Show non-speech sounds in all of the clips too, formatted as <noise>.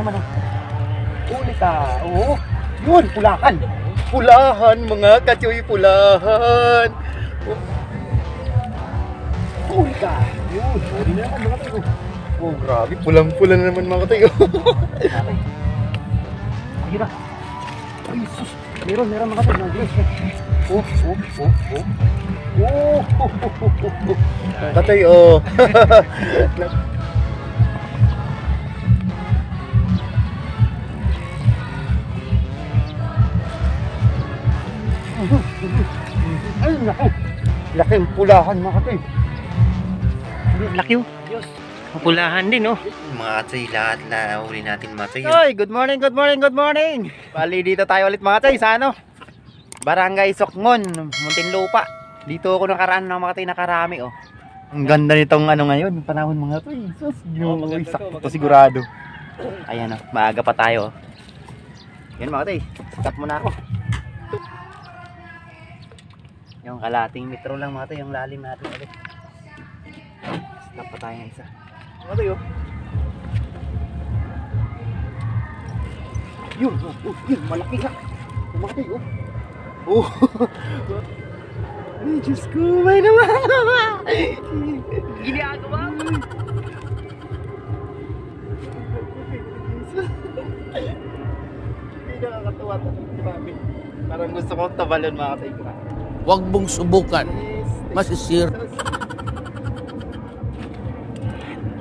naman oh. Huli ka. Oo. Yun, pulahan. Pulahan mga kachoy, pulahan. Oh. Huli ka. Yun, huli na naman mga kachoy. Oh, grabe. Pulang-pula na naman mga kachoy. <laughs> Sige na. Ay, sus. Meron, meron mga kachoy. Nag-dress. Oh, oh, oh, oh. Oh, <laughs> Katay, oh. <laughs> Ay, laki. Laki ang pulahan mga katay. Laki oh. Diyos. Pupulahan din oh. Mga katay, lahat na uli natin mga katay. Oy, good morning, good morning, good morning. Bali, dito tayo ulit mga katay sa ano? Barangay Sokmon, Muntinlupa. Dito ako nakaraan ng mga katay nakarami oh. Ang ganda nitong ano ngayon, panahon mga katay. Sus, Oh, oh, sakto to sigurado. Ayan oh, maaga pa tayo oh. Yan mga katay, stop muna ako. Yung kalating metro lang mga katay, yung lalim natin ulit. Stop pa tayo ng isa. Mga katay oh. Yun, oh, oh, yun, malaki. Yung Mga katay oh. Oh. Ay, Diyos ko, may naman. Ginagawa mo. Hindi nakakatawa to. Parang gusto kong tabalon mga katay. Huwag mong subukan. Masisir.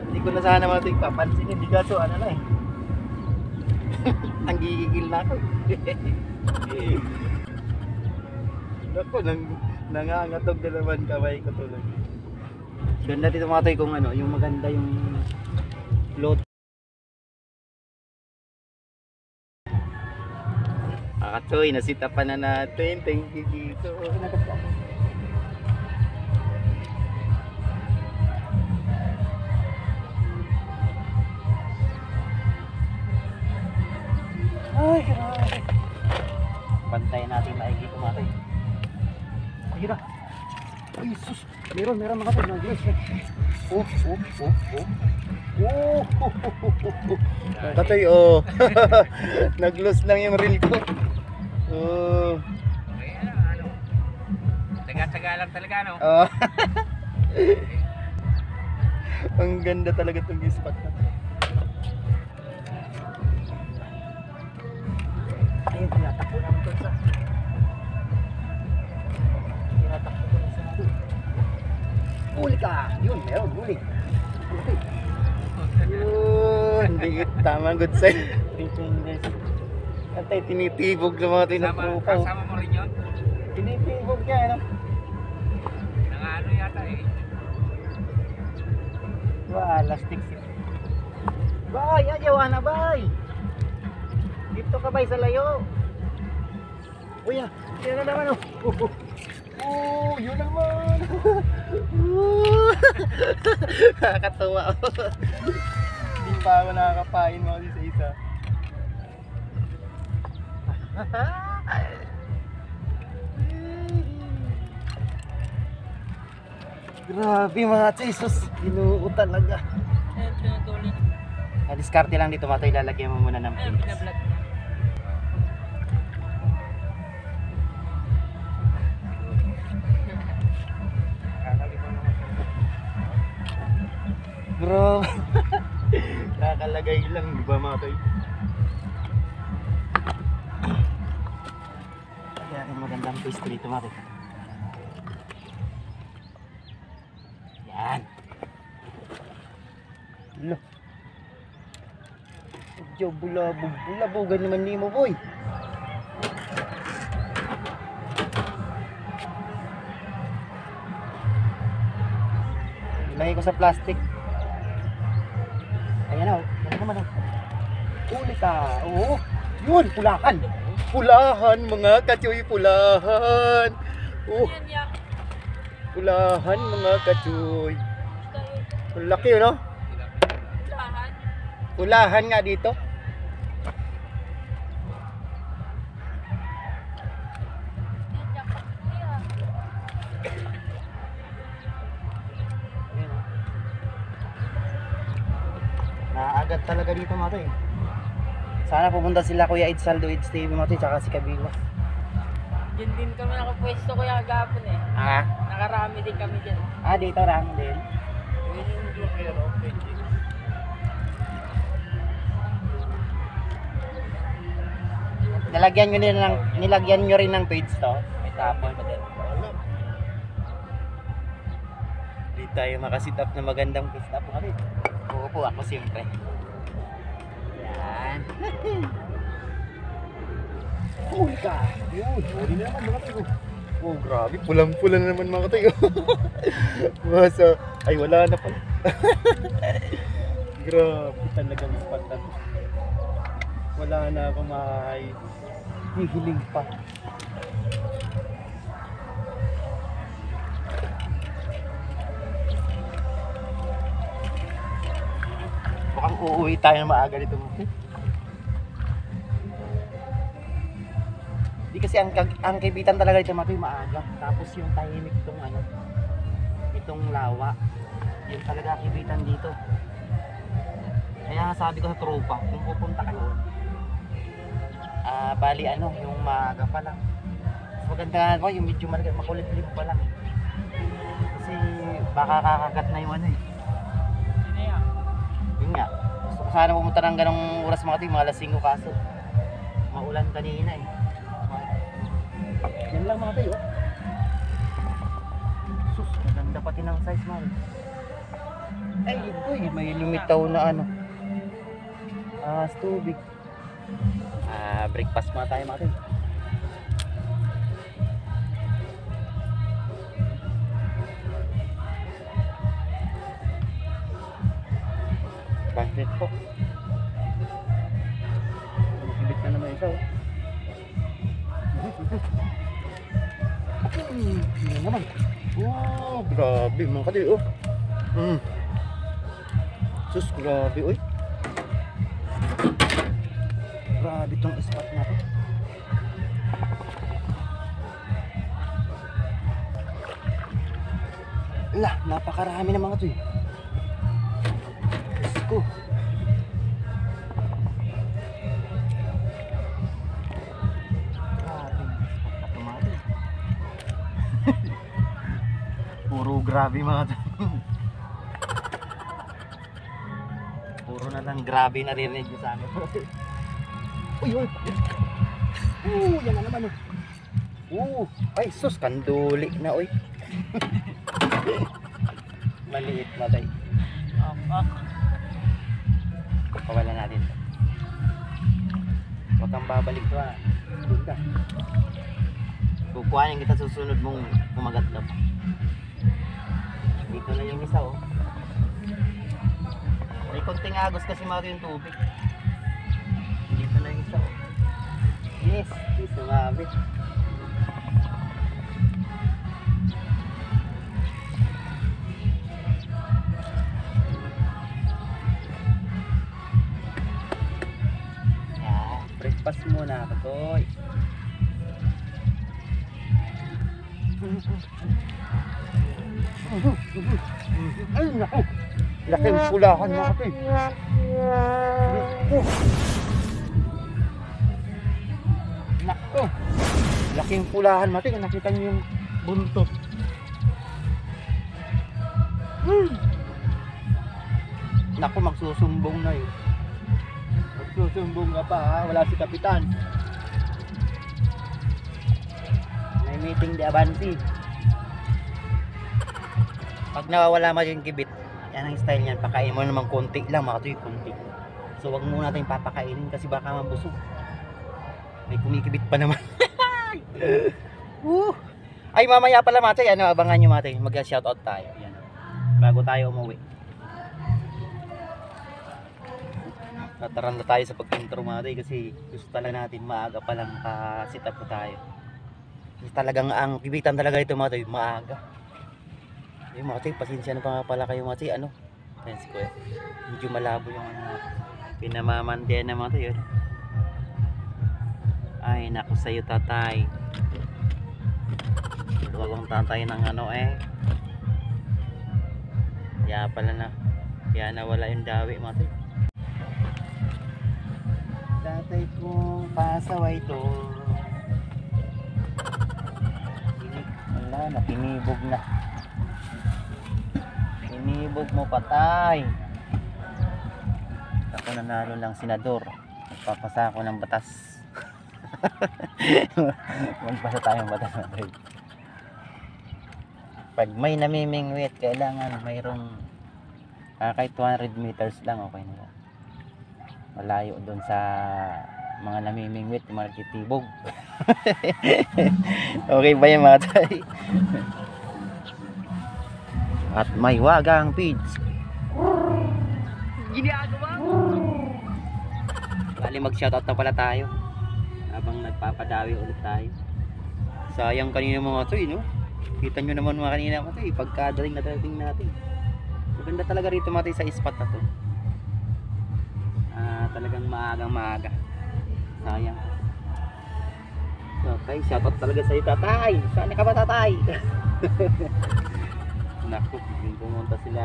Hindi ko na sana ito papansin. Hindi kaso ano na eh. <laughs> Ang gigigil na ako. eh. <laughs> Naku, nang, nangangatog na naman kamay ko tuloy. Ganda dito mga toy kung ano, yung maganda yung float. Kakatoy, nasita pa na natin. Thank you, Gito. Ay, grabe. Bantayan natin maigi kumatay. Ayun na. Ay, sus. Meron, meron mga tayo. Nag-dress. Oh, oh, oh, oh. Oh, oh, <laughs> oh, oh, oh. Katay, oh. Nag-loss lang yung reel ko. Oh. Taga-taga lang talaga no. Oh. <laughs> Ang ganda talaga itong spot na to. Ayun, tinatakbo naman ito sa... Tinatakbo ko na sa... Huli ka! Yun, meron, huli. Yun, hindi tama good side. Atay, tinitibog na mga tayo ng tropa. oh. kasama mo rin yun. Tinitibog niya, ano? Nangano yata eh. Wah, lastik sih. Bay, aja wana bay. Dito ka bay sa layo. Uy, ah, yan na naman oh. <laughs> Oh, yun naman. <laughs> Oh. Nakakatawa. Hindi pa ako nakakapain mga sa isa. <laughs> Grabe mga Jesus, ginuo talaga. Ah, diskarte lang dito mga tayo, lalagyan mo muna ng pins. <laughs> Bro, nakalagay lang, di ba mga? Yung magandang pwesto dito tayo. Yan. Lo. Medyo bulabog. Bulabogan naman ni mo, boy. Ilagay ko sa plastic. Ayan na, oh. Ano naman, oh. Huli ka. Oo. Yun, pulahan. Pulahan, mga kachoy, pulahan. Oh. Pulahan, mga kachoy. Laki, no? Pulahan nga dito. Naagat talaga dito mga to eh. Sana pumunta sila Kuya Ed Saldo, Ed Stevie Mati, tsaka si Kabiwas. Diyan din kami nakapwesto kuya gapon eh. Ah, Nakarami din kami dyan. ah dito lang din. Nalagyan nyo din ng, nilagyan nyo rin ng page to. May tapon. Hindi tayo makasit up na magandang page up kami. Oo po, ako siyempre. Yan. Huli ka! Yun, huli na naman. Oh, grabe. Pulang-pula na naman mga tayo. <laughs> Masa, ay wala na pala. <laughs> grabe talagang spot na to. Wala na akong mahay. Hihiling pa. Mukhang uuwi tayo maaga dito. Di kasi ang, ang kibitan talaga dito matoy maaga. Tapos yung tahimik itong ano, itong lawa. Yung talaga kibitan dito. Kaya sabi ko sa tropa, kung pupunta kayo, ah bali ano, yung maaga pa lang. Mas maganda nga ako, yung medyo malaga, makulit-lit pa lang. Kasi baka kakagat na yung ano eh. Yun nga. Gusto ko sana pumunta ng ganong oras mga tayo, mga alas 5 kaso. Maulan kanina eh. Yan lang mga tayo. oh. Sus, maganda pati ng size man. Ay, uy, may lumitaw na ano. Ah, tubig. Ah, breakfast muna tayo mga tayo. Pancake po. Nakibit na naman oh. Hmm, yun naman. Oh, grabe mga kadi oh. Hmm. Sus, grabe oy. Grabe tong spot na to. Lah, napakarami ng mga to eh. Grabe mga to. Puro na lang grabe narinig nyo sa amin. <laughs> uy, uy. Uh, yan na naman. Uh, ay sus, kanduli na uy. <laughs> Maliit matay. Ak. Pawalan natin. Huwag kang babalik to ha. Doon ka. Kukuhanin kita susunod mong kumagat ka pa. Dito na yung isa oh. May konting agos kasi mga yung tubig. Dito na yung isa oh. Yes, sumabit. Yan, breakfast muna ako, Toy. Ay, naku! Laking pulahan mga Toy. Naku! Naku! Laking pulahan mga Toy. Nakita niyo yung buntot. Hmm. Naku, magsusumbong na yun. Magsusumbong ka pa ha, wala si Kapitan. Meeting di Avanti. Pag nawawala mo yung kibit, yan ang style niyan, pakain mo naman konti lang, mga tuyo, konti. So wag muna natin papakainin kasi baka mabusog. May kumikibit pa naman. <laughs> Woo! Ay mamaya pala mate, ano, abangan nyo mate, mag-shoutout tayo. Yan. Bago tayo umuwi. Nataranda tayo sa pag-intro tayo kasi gusto talaga natin maaga pa lang ka-sit up tayo. Talagang ang kibitan talaga ito mga tayo, maaga. Yung mga tayo, pasensya na pa pala kayo mga tayo, ano? Ayan si Kuya. Medyo malabo yung ano, pinamamantiyan na mga tayo. Ay, naku sa'yo tatay. Luwagong tatay ng ano eh. Kaya pala na. Kaya nawala yung dawi mga tayo. tatay kong pasaway to. Wala na, pinibog na. Pinibog mo patay. Ako nanalo lang senador. Magpapasa ako ng batas. <laughs> Magpasa tayong batas natin. Pag may namimingwit, kailangan mayroong ah, kahit 200 meters lang okay na. Malayo doon sa mga namimingwit, yung mga kitibog. <laughs> okay ba yung mga tay? At may wagang feeds. Ginagawa. Bali mag-shoutout na pala tayo. Habang nagpapadawi ulit tayo. Sayang kanina mga to, no? Kita nyo naman mga kanina mga to, eh, pagkadaling na dating natin. Maganda talaga rito mga to, sa spot na to. Ah, talagang maagang maaga. Sayang. Okay, shoutout talaga sa'yo tatay. Saan ka ba tatay? <laughs> Naku, yung pumunta sila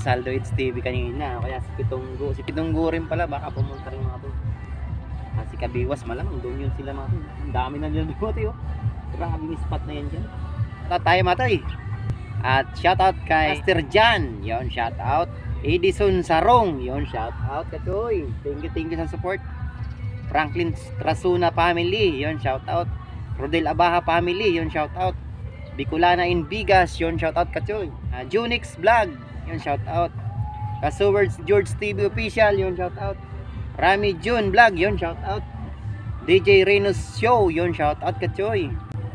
Saldo It's TV kanina. Kaya si Pitunggo, si Pitunggo rin pala, baka pumunta rin mga to. Ah, si Kabiwas malamang doon yun sila mga to. Ang dami na nila doon to. Grabe yung spot na yan dyan. Tayo matay. At shoutout kay Master Jan. Yon, shoutout. Edison Sarong. Yon, shoutout katoy. Thank you, thank you sa support. Franklin Trasuna family. Yon, shoutout. Rodel Abaha family. Yon, shoutout. Bicolana in Bigas, yon shoutout Kachoy. Uh, Junix Vlog, yon shoutout. Kasuwords George TV Official, yon shoutout. Rami June Vlog, yon shoutout. DJ Renos Show, yon shoutout Kachoy.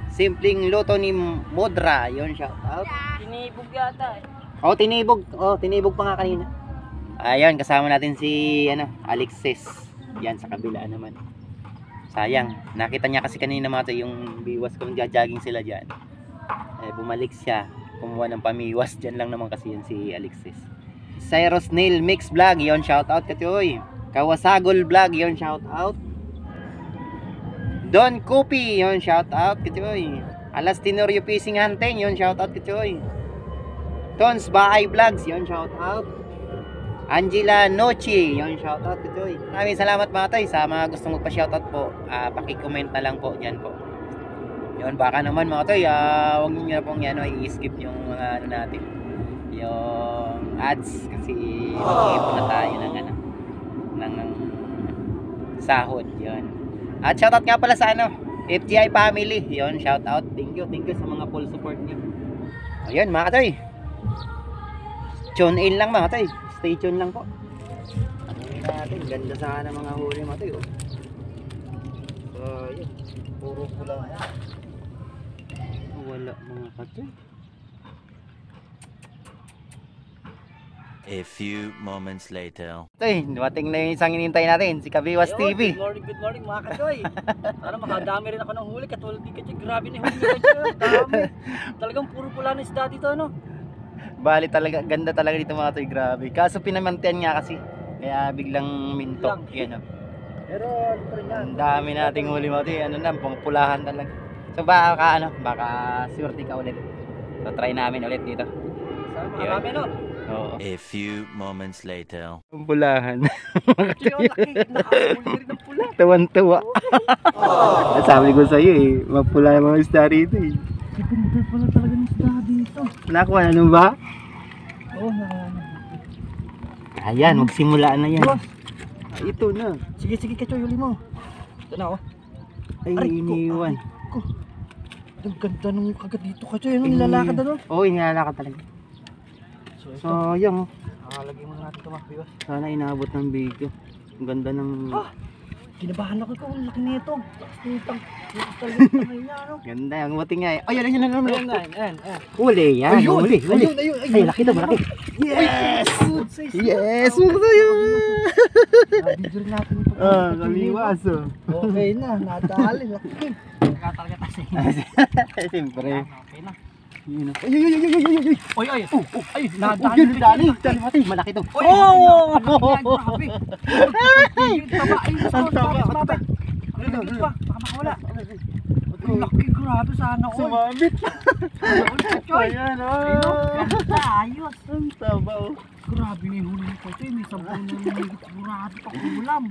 Simpleng Loto ni Modra, yon shoutout. Tinibog yata eh. Oh, tinibog. Oh, tinibog pa nga kanina. Ayun, kasama natin si ano, Alexis. Yan sa kabila naman. Sayang, nakita niya kasi kanina mga to yung biwas kung jajaging sila diyan. Eh, bumalik siya. Kumuha ng pamiwas. <laughs> Diyan lang naman kasi yun si Alexis. Cyrus Nail Mix Vlog. Yon, shout out katoy. Kawasagol Vlog. Yon, shout out. Don Kopi. Yon, shout out katoy. Alas Tenorio Fishing Hunting. Yon, shout out katoy. Tons Bahay Vlogs. Yon, shout out. Angela Nochi, yon shoutout ko Joy. Maraming salamat mga toy sa mga gustong magpa-shoutout po. Ah, paki-comment na lang po diyan po. Yun, baka naman mga toy, ah, huwag niyo na pong yan, oh, i-skip yung mga ano natin. Yung ads kasi mag-iipon na tayo ng ano, ng, sahod, yun. At shoutout nga pala sa ano, FGI family, yun, shoutout. Thank you, thank you sa mga full support niyo. Ayun mga toy. Tune in lang mga toy. Stay tuned lang po. Ano natin, ganda sana mga huli mga toy. Oh. So, yun. Puro pula na. Wala mga katoy. A few moments later. Toy, dumating na yung isang inintay natin, si Kabiwas Ayun, TV. Good morning, good morning mga kachoy. <laughs> Sana makadami rin ako ng huli katulad ni Kachoy. Grabe na huli ni Kachoy. Dami. <laughs> Talagang puro pula na isda dito ano. Bali talaga, ganda talaga dito mga toy, grabe. Kaso pinamantian nga kasi. Kaya biglang minto. Yan, oh. Pero ano pa rin yan. Ang dami nating huli mga toy. Ano lang, pang pulahan talaga. So baka ano, baka swerte ka ulit. So try namin ulit dito. Sana makadami no. Oo. A few moments later. Pulahan. Kachoy, ang pula. Tawan-tuwa. <laughs> Sabi ko sa iyo eh, mapula yung mga isda rito eh. Ganda pala talaga. Nakuha na ba? Oo. Ayan, magsimula na yan. Boss. Ito na. Sige, sige Kachoy, huli mo. Ito na oh. Ay, Aray ko, iniwan. Ko. Ang ganda nung kagat dito Kachoy. Ano nilalakad ano? Oo, oh, inilalakad talaga. So, ito. Sayang oh. Nakalagay muna natin ito mga. Sana inabot ng video. Ang ganda ng... Ah! Kinabahan ako. Ang laki nito. Lakas nito. Lakas <laughs> talaga ng tangay niya ano. Ganda, ang buti nga eh. Ay, yan, yan, yan, yan. Ayan, ayan, ayan, ayan. Huli, yan. Ayun, huli, huli. ayun, ayun, Ay, laki to, malaki. Yes! Yes! Mga tayo! Nabidyo rin natin ito. Ah, kaliwas oh. Okay na, nadali. Laki. Nagkatalaga tayo. <laughs> Siyempre. Okay na. Yun oh. Ay, ay, ay, ay, ay, ay. Oy, ay, Oh, oh, ay, Oh, nadali. yun, dali. Dali, mati. Malaki to. Oh! Ang taba, ang taba. Lagit pa, baka makawala. Ang laki, grabe sana all. Sumabit. Ayan, Ayun, oh. ayos. Ang taba, oh. Grabe yung huli nito. Ito, may sampung na mahigit. Grabe pa kulam.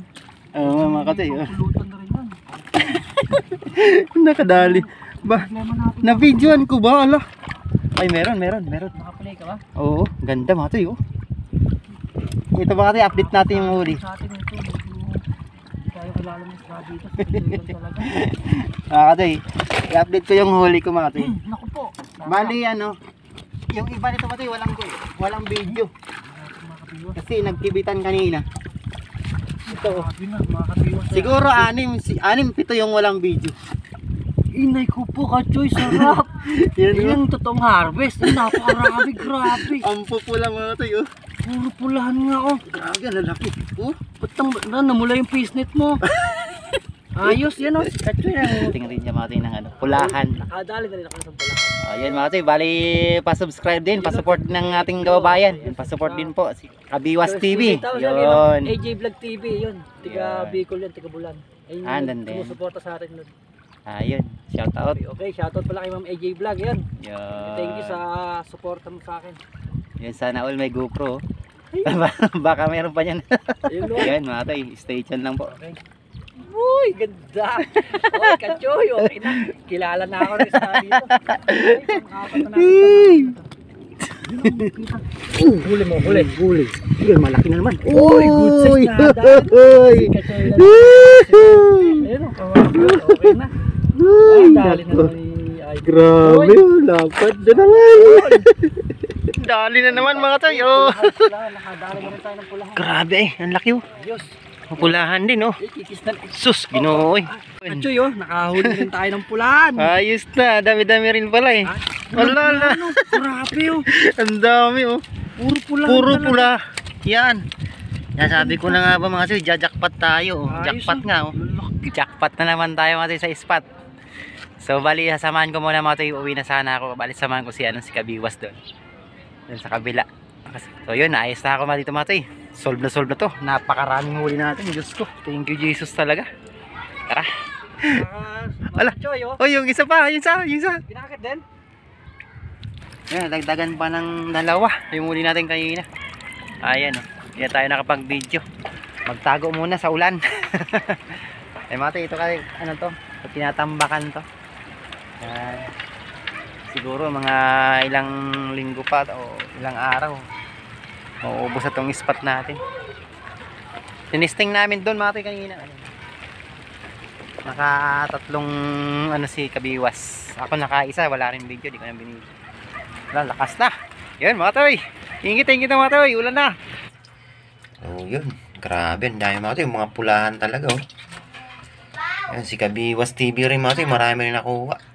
Oo, mga katoy. oh. Pulutan na rin yan. <laughs> Nakadali. Ba, na-videoan ko ba? Ala. Ay, meron, meron, meron. Nakaplay ka ba? Oo, ganda mga katoy. Oh. Ito ba katoy, update natin yung huli. Sa atin ito, tayo kilala dito. Sa <laughs> talaga. Mga katoy, i-update ko yung huli ko mga katoy. Hmm, Naku po. Bali ano, yung iba nito katoy, walang, walang video. Kasi nagkibitan kanina. Ito. Kabiwas. Siguro anim, si, anim, pito yung walang video. Inay ko po, kachoy, sarap. <laughs> Yan Yan yung totoong harvest. Ay, napakarami, grabe. Ang pupula mga katoy. Oh. Puro pulahan nga, oh. Grabe, ang lalaki. Oh. Ba't ang, na, namula yung pisnet mo? <laughs> Ayos, yan, oh. Kachoy na. Tingnan rin niya mga katoy ng ano, pulahan. Nakadali na rin ako sa pulahan. Ayan mga katoy, bali pa-subscribe din, pa-support ng ating kababayan. Yan, Pa-support din po si Kabiwas TV. Yun. AJ Vlog TV, yun. Tiga Yan. Bicol yan, tiga Bulan. Ayun Ah, andun din. sumusuporta sa atin. nun. Ayun, shout out. Okay, okay, shoutout pala kay Ma'am AJ Vlog, yan. Yun. Thank you sa suporta mo sa akin. Yan sana all may GoPro. <laughs> Baka meron pa niyan. Ayun, <laughs> mga katoy, stay tuned lang po. Okay. Uy, ganda. Oy, kachoy, okay na. Kilala na ako rin sa dito. Ay, huli mo, huli. Huli. Yun, malaki na naman. Uy, good size na. Uy! Oh, kawawa. okay na. Ay, dali na naman ni Idol. Grabe, oh, lapad na naman. Dali na naman mga tayo. Lahat sila, nakadali na tayo ng pulahan. Grabe eh, ang laki oh. Diyos. Pulahan din oh. Kikis na. Sus, ginoo eh. Kachoy, oh, nakahuli rin tayo ng pulahan. Ayos na, dami-dami rin pala eh. Ha? Wala na. Ano, grabe, oh. <laughs> Ang dami oh. Puro pula. Puro pula. Yan. Yan sabi ko na nga ba mga sir, jackpot tayo. oh. Ayos, Jackpot ah. nga oh. Jackpot na naman tayo mga sa spot. So bali, sasamahan ko muna mga tayo, uwi na sana ako. Bali, samahan ko si, ano, si Kabiwas doon. Doon sa kabila. Kasi- So yun, naayos na ako mga dito mga tayo. Solve na solve na to. Napakaraming huli natin. Diyos ko. Thank you Jesus talaga. Tara. Ala. Choy, oh. Oh, yung isa pa. Yung isa. Yung isa. Pinakit din? Ayan, dagdagan pa ng dalawa. Yung huli natin kanina. Ayan, oh. Hindi tayo nakapag-video. Magtago muna sa ulan. <laughs> eh, mate, ito kay, ano to? Tinatambakan to. Ayan. Siguro mga ilang linggo pa o ilang araw. Mauubos na tong spot natin. Tinisting namin doon, mate, kanina. Ano, Nakatatlong ano si Kabiwas. Ako nakaisa, wala rin video, di ko na binili. Wala, lakas na. Yun mga toy. Ingit, ingit na mga toy. Ulan na. Oh, yun. Grabe, ang dami mga toy. Mga pulahan talaga, oh. Yan, si Kabiwas TV rin mga toy. Marami rin nakuha.